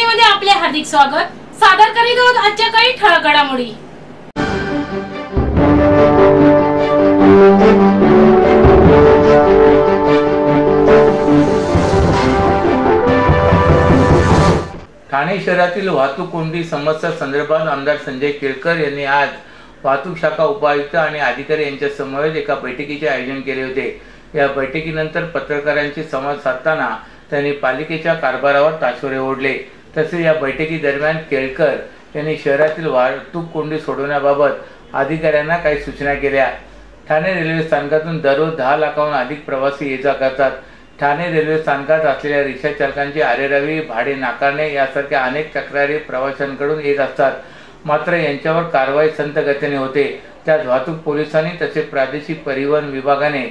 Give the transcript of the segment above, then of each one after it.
हार्दिक स्वागत. सादर करीत आहोत आजच्या काही ठळक घडामोडी. ठाणे शहरातील वाहतूक कोंडी समस्या संदर्भात आमदार संजय केळकर यांनी आज वाहतूक शाखा उपायुक्त आणि अधिकारी यांच्या समवेत एका बैठकीचे आयोजन केले होते. या बैठकीनंतर पत्रकारांशी संवाद साधताना त्यांनी पालिकेच्या कारभारावर ताशोरे ओढले. तसेच या बैठकीदरम्यान केळकर यांनी शहरातील वाहतूक कोंडी सोडवण्याबाबत अधिकाऱ्यांना काही सूचना केल्या. ठाणे रेल्वे स्थानकातून दररोज दहा लाखाहून अधिक प्रवासी ये जा करतात. ठाणे रेल्वे स्थानकात असलेल्या रिक्षा चालकांची आरेरावी भाडे नाकारणे यासारख्या अनेक तक्रारी प्रवाशांकडून येत असतात. मात्र यांच्यावर कारवाई संत गतीने होते. त्यात वाहतूक पोलिसांनी तसेच प्रादेशिक परिवहन विभागाने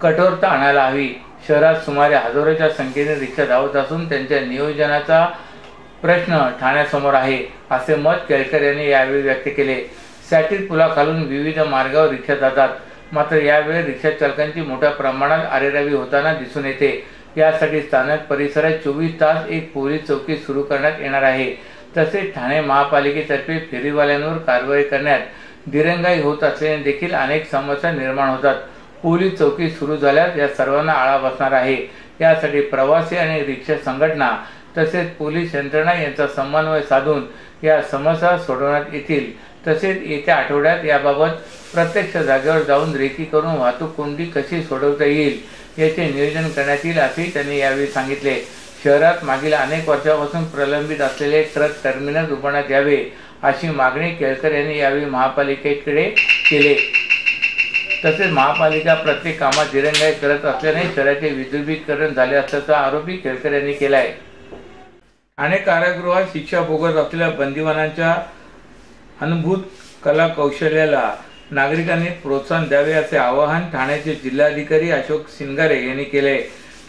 कठोरता आणायला हवी. शहरात सुमारे हजारोच्या संख्येने रिक्षा धावत असून त्यांच्या नियोजनाचा प्रश्न ठाण्यासमोर आहे. असे मत केळकर यांनी यावेळी व्यक्त केले. सॅटीर पुलाखालून विविध मार्गावर रिक्षा जातात. मात्र यावेळी रिक्षा चालकांची मोठ्या प्रमाणात आरेरावी होताना दिसून येते. यासाठी स्थानक परिसरात चोवीस तास एक पोलीस चौकी सुरू करण्यात येणार आहे. तसेच ठाणे महापालिकेतर्फे फेरीवाल्यांवर कारवाई करण्यात दिरंगाई होत असल्याने देखील अनेक समस्या निर्माण होतात. पोलीस चौकी सुरू झाल्यास या सर्वांना आळा बसणार आहे. यासाठी प्रवासी आणि रिक्षा संघटना तसेच पोलीस यंत्रणा यांचा समन्वय साधून या समस्या सोडवण्यात येतील. तसेच येत्या आठवड्यात याबाबत प्रत्यक्ष जागेवर जाऊन रेकी करून वाहतूक कोंडी कशी सोडवता येईल याचे नियोजन करण्यात येईल असेही त्यांनी यावेळी सांगितले. शहरात मागील अनेक वर्षापासून प्रलंबित असलेले ट्रक टर्मिनल उभारण्यात यावे अशी मागणी केळकर यांनी यावेळी महापालिकेकडे केले. तसेच महापालिका प्रत्येक कामात दिरंगाई करत असल्याने शहराचे विद्युतीकरण झाले असल्याचा आरोपही केळकर यांनी केला आहे ठाणे कारागृहात शिक्षा भोगत असलेल्या बंदिवानांच्या अनुभूत कला कौशल्याला नागरिकांनी प्रोत्साहन द्यावे असे आवाहन ठाण्याचे जिल्हाधिकारी अशोक सिंगारे यांनी केले.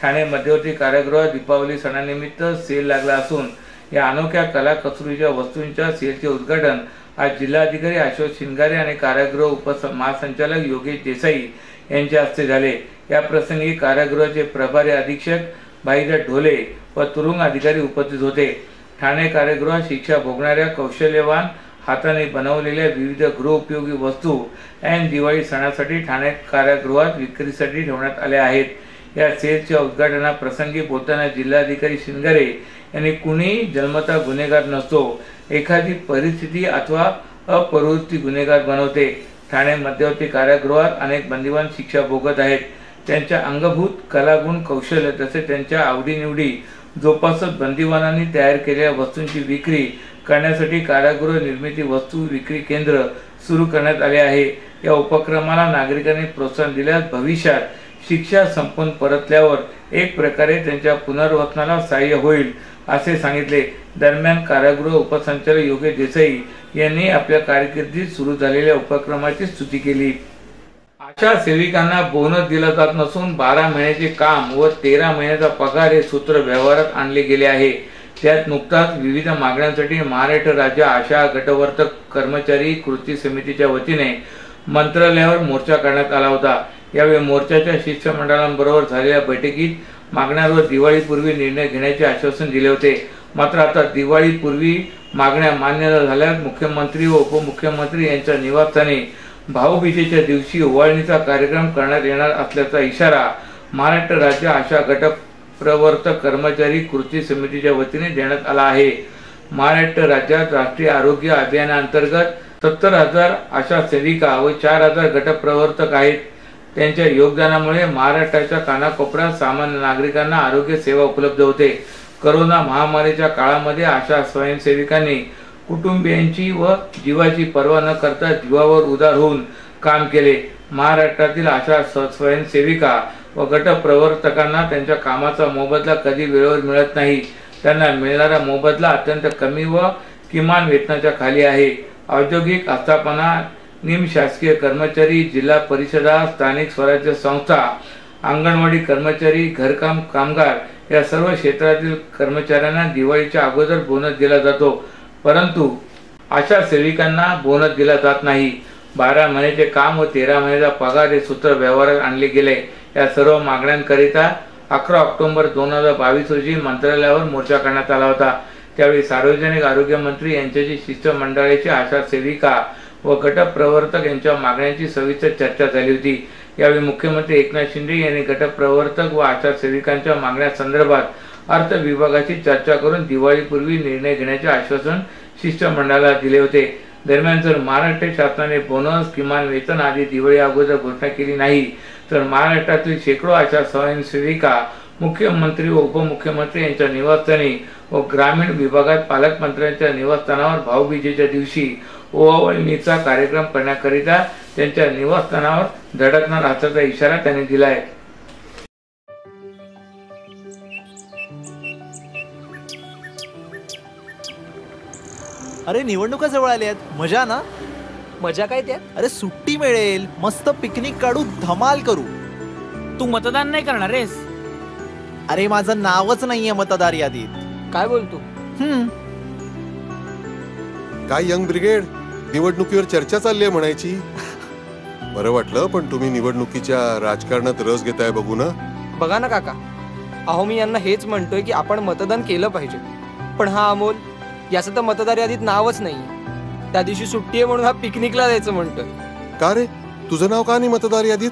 ठाणे मध्यवर्ती कारागृहात दीपावली सणानिमित्त सेल लागला असून या अनोख्या कला कसुरीच्या वस्तूंच्या सेलचे उद्घाटन आज जिल्हाधिकारी अशोक शिंगारे आणि कारागृह उप महासंचालक योगेश देसाई यांच्या हस्ते झाले. या प्रसंगी कारागृहाचे प्रभारी अधीक्षक भाईदा ढोले व तुरुंग अधिकारी उपस्थित होते. ठाणे कार्यगृहात शिक्षा भोगणाऱ्या कौशल्यवान हाताने बनवलेल्या विविध गृहउपयोगी वस्तू ऐन दिवाळी सणासाठी ठाणे कारागृहात विक्रीसाठी ठेवण्यात आल्या आहेत. या सेलच्या उद्घाटनाप्रसंगी बोलताना जिल्हाधिकारी शिंगारे यांनी कुणीही जन्मता गुन्हेगार नसतो एखादी परिस्थिती अथवा अप्रवृत्ती गुन्हेगार बनवते. ठाणे मध्यवर्ती कारागृहात अनेक बंदिवान शिक्षा भोगत आहेत. त्यांच्या अंगभूत कलागुण कौशल्य तसेच त्यांच्या आवडीनिवडी जोपासत बंदिवानांनी तयार केलेल्या वस्तूंची विक्री करण्यासाठी कारागृह निर्मिती वस्तू विक्री केंद्र सुरू करण्यात आले आहे. या उपक्रमाला नागरिकांनी प्रोत्साहन दिल्यास भविष्यात शिक्षा संपून परतल्यावर एक प्रकारे त्यांच्या पुनर्वसनाला सहाय्य होईल असे सांगितले. दरम्यान कारागृह उपसंचालक योगेश देसाई यांनी आपल्या कारकिर्दीत सुरू झालेल्या उपक्रमाची स्तुती केली. अशा सेविकांना बोनस दिला जात नसून बारा महिन्याचे काम व तेरा महिन्याचा पगार हे सूत्र व्यवहारात आणले गेले आहे. त्यात नुकताच विविध मागण्यांसाठी महाराष्ट्र राज्य आशा गटवर्तक कर्मचारी कृती समितीच्या वतीने मंत्रालयावर मोर्चा काढण्यात आला होता. यावेळी मोर्चाच्या शिष्टमंडळांबरोबर झालेल्या बैठकीत मागण्यांवर दिवाळीपूर्वी निर्णय घेण्याचे आश्वासन दिले होते. मात्र आता दिवाळीपूर्वी मागण्या मान्य झाल्यास मुख्यमंत्री व उपमुख्यमंत्री यांच्या निवासस्थानी भाऊबीजेच्या दिवशी ओवाळणीचा कार्यक्रम करण्यात येणार असल्याचा इशारा महाराष्ट्र राज्य आशा घटक प्रवर्तक कर्मचारी कृती समितीच्या वतीने देण्यात आला आहे. महाराष्ट्र राज्यात राष्ट्रीय आरोग्य अभियानाअंतर्गत सत्तर हजार आशा सेविका व चार हजार गटप्रवर्तक आहेत. त्यांच्या योगदानामुळे महाराष्ट्राच्या कानाकोपऱ्यात सामान्य नागरिकांना आरोग्य सेवा उपलब्ध होते. करोना महामारीच्या काळामध्ये आशा स्वयंसेविकांनी कुटुंबियांची व जीवाची पर्वा न करता जीवावर उदार होऊन काम केले. महाराष्ट्रातील आशा स्वयंसेविका व गटप्रवर्तकांना त्यांच्या कामाचा मोबदला कधी वेळेवर मिळत नाही. त्यांना मिळणारा मोबदला अत्यंत कमी व किमान वेतनाच्या खाली आहे. औद्योगिक आस्थापना निमशासकीय कर्मचारी जिल्हा परिषदा स्थानिक स्वराज्य संस्था अंगणवाडी कर्मचारी घरकाम कामगार या सर्व क्षेत्रातील कर्मचाऱ्यांना दिवाळीच्या अगोदर बोनस दिला जातो. परंतु अशा सेविकांना बोनस दिला जात नाही. बारा महिन्याचे काम व तेरा महिन्याचा पगार हे सूत्र व्यवहारात आणले गेले. या सर्व मागण्यांकरिता अकरा ऑक्टोबर दोन हजार बावीस रोजी मंत्रालयावर मोर्चा करण्यात आला होता. त्यावेळी सार्वजनिक आरोग्य मंत्री यांच्याशी शिष्टमंडळाची आशा सेविका व गटप्रवर्तक यांच्या मागण्यांची सविस्तर चर्चा झाली होती. यावेळी मुख्यमंत्री एकनाथ शिंदे यांनी गटप्रवर्तक व आशा सेविकांच्या मागण्यासंदर्भात अर्थ विभागाची चर्चा करून दिवाळीपूर्वी निर्णय घेण्याचे आश्वासन शिष्टमंडळाला दिले होते. दरम्यान जर महाराष्ट्र शासनाने बोनस किमान वेतन आदी दिवाळी अगोदर घोषणा केली नाही तर महाराष्ट्रातील शेकडो अशा स्वयंसेविका मुख्यमंत्री व उपमुख्यमंत्री यांच्या निवासस्थानी व ग्रामीण विभागात पालकमंत्र्यांच्या निवासस्थानावर भाऊबीजेच्या दिवशी ओवाळणीचा कार्यक्रम करण्याकरिता त्यांच्या निवासस्थानावर धडकणार असल्याचा इशारा त्यांनी दिला आहे अरे निवडणुका जवळ आल्या आहेत. मजा ना? मजा काय त्यात? अरे सुट्टी मिळेल. मस्त पिकनिक काढू धमाल करू. तू मतदान नाही करणार रेस अरे माझं नावच नाहीये मतदार यादीत. काय बोलतो हम्म. काय यंग ब्रिगेड? निवडणुकीवर चर्चा चालली आहे म्हणायची. बरं वाटलं पण तुम्ही निवडणुकीच्या राजकारणात रस घेताय बघू ना. बघा ना काका. अहो मी यांना हेच म्हणतोय की आपण मतदान केलं पाहिजे. पण हा अमोल याचं तर मतदार यादीत नावच नाही त्या दिवशी सुट्टी आहे म्हणून हा पिकनिकला जायचं म्हणतोय. का रे? तुझं नाव का नाही मतदार यादीत?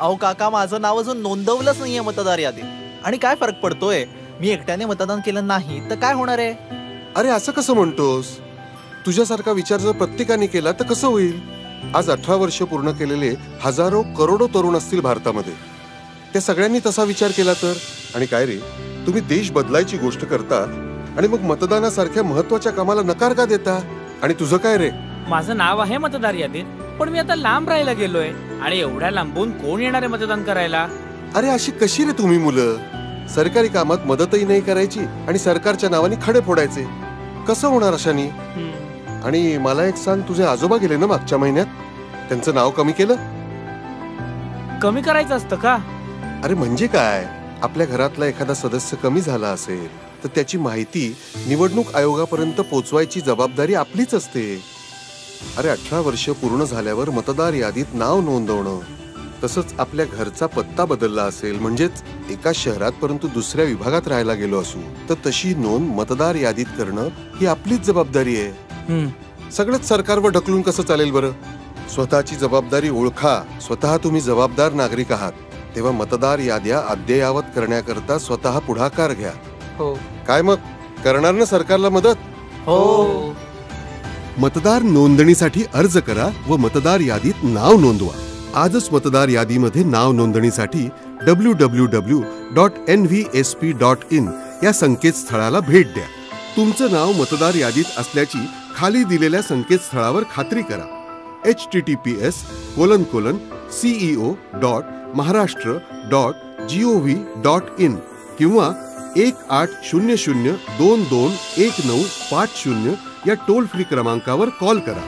अहो काका माझं नाव अजून नोंदवलंच नाहीये मतदार यादीत. आणि काय फरक पडतोय? मी एकट्याने मतदान केलं नाही तर काय होणार आहे? अरे असं कसं म्हणतोस? तुझ्यासारखा विचार जर प्रत्येकाने केला तर कसं होईल? आज अठरा वर्ष पूर्ण केलेले हजारो करोडो तरुण असतील भारतामध्ये. त्या सगळ्यांनी तसा विचार केला तर? आणि काय रे? तुम्ही देश बदलायची गोष्ट करता आणि मग मतदानासारख्या महत्त्वाच्या कामाला नकार का देता? आणि तुझं काय रे? माझं नाव आहे मतदार यादीत पण मी आता लांब राहायला गेलोय. आणि एवढ्या लांबून कोण येणार आहे मतदान करायला? अरे अशी कशी रे तुम्ही मुलं? सरकारी कामात मदतही नाही करायची आणि सरकारच्या नावाने खडे फोडायचे. कसं होणार अशानी? आणि मला एक सांग तुझे आजोबा गेले ना मागच्या महिन्यात? त्यांचं नाव कमी केलं? कमी करायचं असतं का? अरे म्हणजे काय? आपल्या घरातला एखादा सदस्य कमी झाला असेल. तर त्याची माहिती निवडणूक आयोगापर्यंत पोचवायची जबाबदारी आपलीच असते. अरे अठरा वर्ष पूर्ण झाल्यावर मतदार यादीत नाव नोंदवणं. तसंच आपल्या घरचा पत्ता बदलला असेल म्हणजेच एका शहरात परंतु दुसऱ्या विभागात राहायला गेलो असू तर तशी नोंद मतदार यादीत करणं ही आपलीच जबाबदारी आहे. सगळंच सरकारवर ढकलून कसं चालेल बरं? स्वतःची जबाबदारी ओळखा स्वतः तुम्ही जबाबदार नागरिक आहात. तेव्हा मतदार याद्या अद्ययावत करण्याकरता स्वतः पुढाकार घ्या. हो. काय मग? करणार ना सरकारला मदत? हो. मतदार नोंदणीसाठी अर्ज करा व मतदार यादीत नाव नोंदवा. आजच मतदार यादीमध्ये नाव नोंदणीसाठी W W W dot N V S P dot in या संकेतस्थळाला भेट द्या. तुमचं नाव मतदार यादीत असल्याची खाली दिलेल्या संकेतस्थळावर खात्री करा. H T T P S colon colon CEO dot Maharashtra dot G O V dot in किंवा एक आठ शून्य शून्य दोन दोन एक नऊ पाच शून्य या टोल फ्री क्रमांकावर कॉल करा.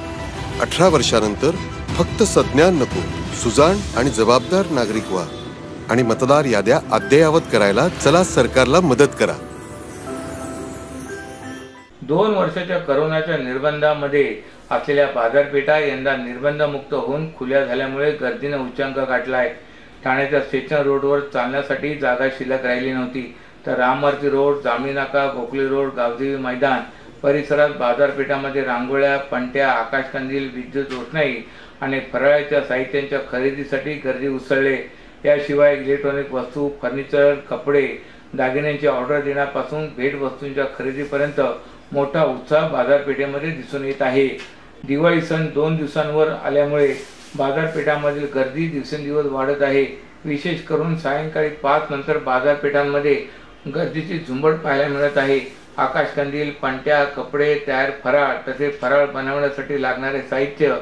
अठरा वर्षानंतर फक्त सज्ञान नको सुजाण आणि जबाबदार नागरिक व्हा आणि मतदार याद्या अद्ययावत करायला चला सरकारला मदत करा. दोन वर्षाच्या करोनाच्या निर्बंधामध्ये असलेल्या बाजारपेठा यंदा निर्बंधमुक्त होऊन खुल्या झाल्यामुळे गर्दीनं उच्चांक गाठला आहे ठाण्याच्या स्टेशन रोडवर चालण्यासाठी जागा शिल्लक राहिली नव्हती. तर रामवरती रोड जामीनाका नाका गोखले रोड गावदेवी मैदान परिसरात बाजारपेठामध्ये रांगोळ्या पणट्या आकाशकंदील विद्युत रोषणाई आणि फराळाच्या साहित्यांच्या खरेदीसाठी गर्दी उसळले. याशिवाय इलेक्ट्रॉनिक वस्तू फर्निचर कपडे दागिन्यांची ऑर्डर देण्यापासून भेटवस्तूंच्या खरेदीपर्यंत मोठा उत्साह बाजारपेठेमध्ये दिसून येत आहे. दिवाळी सण दोन दिवसांवर आल्यामुळे बाजारपेठांमधील गर्दी दिवसेंदिवस वाढत आहे. विशेष करून सायंकाळी पाच नंतर बाजारपेठांमध्ये गर्दीची झुंबड पाहायला मिळत आहे. आकाशकंदील पणट्या कपडे तयार फराळ तसेच फराळ बनवण्यासाठी लागणारे साहित्य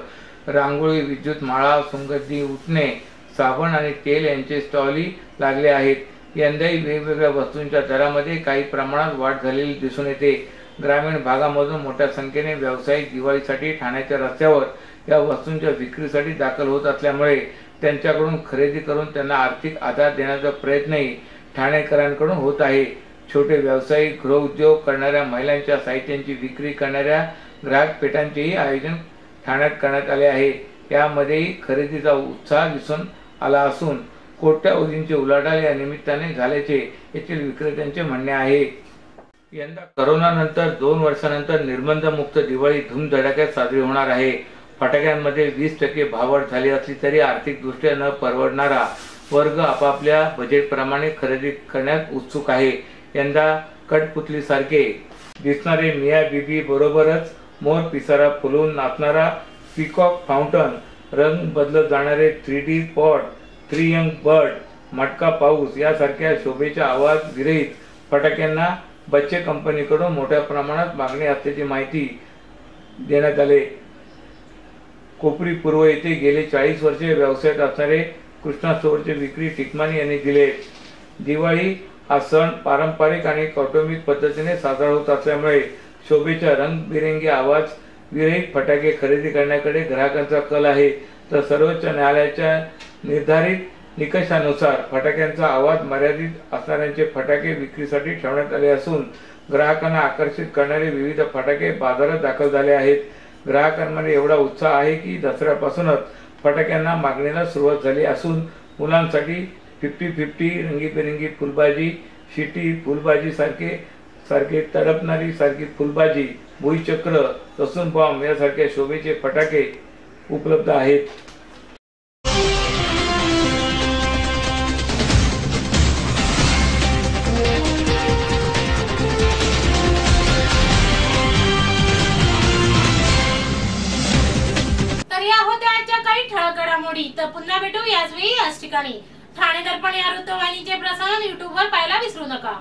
रांगोळी विद्युत माळा सुंगती उठणे साबण आणि तेल यांचे स्टॉलही लागले आहेत. यंदाही वेगवेगळ्या वस्तूंच्या दरामध्ये काही प्रमाणात वाढ झालेली दिसून येते. ग्रामीण भागामधून मोठ्या संख्येने व्यावसायिक दिवाळीसाठी ठाण्याच्या रस्त्यावर या वस्तूंच्या विक्रीसाठी दाखल होत असल्यामुळे त्यांच्याकडून खरेदी करून त्यांना आर्थिक आधार देण्याचा प्रयत्नही ठाणेकरांकडून होत आहे. छोटे व्यावसायिक गृहउद्योग करणाऱ्या महिलांच्या साहित्यांची विक्री करणाऱ्या ग्राहक पेठांचेही आयोजन ठाण्यात करण्यात आले आहे. यामध्येही खरेदीचा उत्साह दिसून आला असून कोट्यावधींचे उलाढाल या निमित्ताने झाल्याचे येथील विक्रेत्यांचे म्हणणे आहे. यंदा करोनानंतर दोन वर्षानंतर निर्बंधमुक्त दिवाळी धूमधडाक्यात साजरी होणार आहे. फटाक्यांमध्ये वीस टक्के भावड झाली असली तरी आर्थिकदृष्ट्या न परवडणारा वर्ग आपापल्या बजेटप्रमाणे खरेदी करण्यात उत्सुक आहे. यंदा कठपुतलीसारखे दिसणारे मिया बीबी बरोबरच मोर पिसारा फुलून नाचणारा पिकॉक फाउंटन रंग बदलत जाणारे three D pot three young bird मटका पाऊस यासारख्या शोभेच्या आवाज विरहित फटाक्यांना बच्चे कंपनीकडून मोठ्या प्रमाणात मागणी असल्याची माहिती देण्यात आले. कोपरी पूर्व येथे गेले चाळीस वर्षे व्यवसायात असणारे कृष्णा स्टोअरचे विक्री टिकमानी यांनी दिले दिवाळी हा सण पारंपरिक आणि कौटुंबिक पद्धतीने साजरा होत असल्यामुळे शोभेच्या रंगबिरंगी आवाज विरहित फटाके खरेदी करण्याकडे ग्राहकांचा कल आहे. तर सर्वोच्च न्यायालयाच्या निर्धारित निकषानुसार फटाक्यांचा आवाज मर्यादित असणाऱ्यांचे फटाके विक्रीसाठी ठेवण्यात आले असून ग्राहकांना आकर्षित करणारे विविध फटाके बाजारात दाखल झाले आहेत. ग्राहकांमध्ये एवढा उत्साह आहे की दसऱ्यापासूनच फटाक्यांना मागणीला सुरुवात झाली असून मुलांसाठी फिफ्टी फिफ्टी रंगीबेरंगी फुलबाजी शिटी फुलबाजी सारखे सारखे तडपणारी सारखी फुलबाजी भुईचक्र लसूण बॉम्ब यासारख्या शोभेचे फटाके उपलब्ध आहेत. व्याजवी याच ठिकाणी. ठाणे दर्पण या वृत्तवाहिनीचे प्रसारण युट्यूबवर पाहायला विसरू नका.